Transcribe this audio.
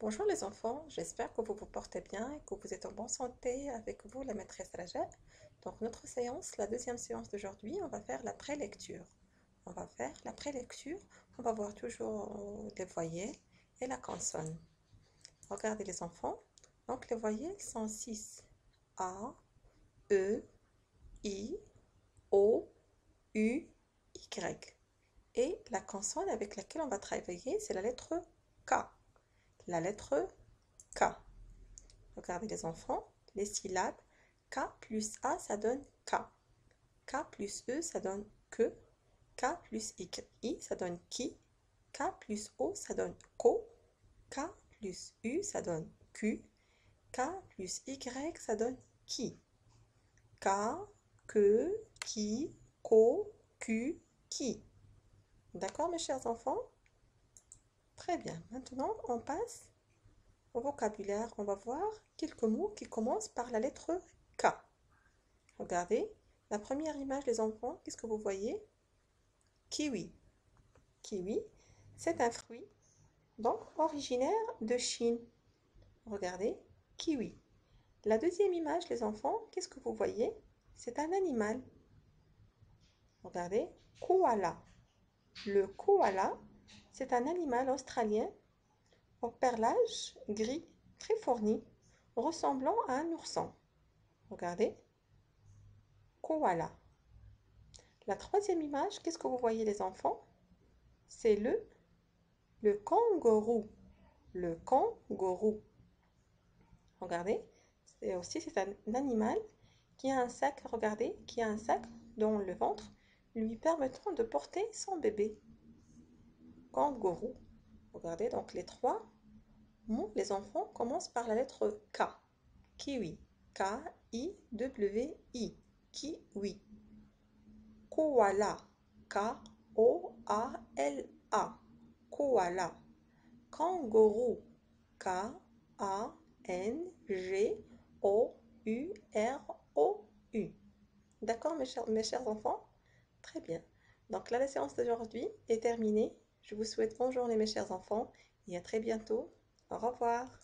Bonjour les enfants, j'espère que vous vous portez bien et que vous êtes en bonne santé avec vous, la maîtresse Raja. Donc notre séance, la deuxième séance d'aujourd'hui, on va faire la prélecture. On va faire la prélecture, on va voir toujours les voyelles et la consonne. Regardez les enfants, donc les voyelles sont 6. A, E, I, O, U, Y. Et la consonne avec laquelle on va travailler, c'est la lettre K. La lettre K. Regardez les enfants, les syllabes. K plus A, ça donne K. K plus E, ça donne que. K plus I, ça donne qui? K plus O, ça donne ko. K plus U, ça donne Q. K plus Y, ça donne qui? K, que, qui, ko, Q, qui. D'accord, mes chers enfants? Très bien. Maintenant, on passe au vocabulaire. On va voir quelques mots qui commencent par la lettre K. Regardez. La première image, les enfants, qu'est-ce que vous voyez? Kiwi. Kiwi, c'est un fruit, donc originaire de Chine. Regardez, kiwi. La deuxième image, les enfants, qu'est-ce que vous voyez? C'est un animal. Regardez, koala. Le koala, c'est un animal australien au perlage gris très fourni, ressemblant à un ourson. Regardez. Koala. La troisième image, qu'est-ce que vous voyez les enfants? C'est le, kangourou. Le kangourou. Regardez. C'est aussi c'est un animal qui a un sac, regardez, qui a un sac dans le ventre lui permettant de porter son bébé. Kangourou. Regardez donc les trois mots, les enfants commencent par la lettre K. Kiwi. K-I-W-I. Kiwi. Koala. K-O-A-L-A. Koala. Kangourou. K-A-N-G-O-U-R-O-U. D'accord, mes chers, mes chers enfants? Très bien. Donc la séance d'aujourd'hui est terminée. Je vous souhaite bonne journée mes chers enfants et à très bientôt. Au revoir.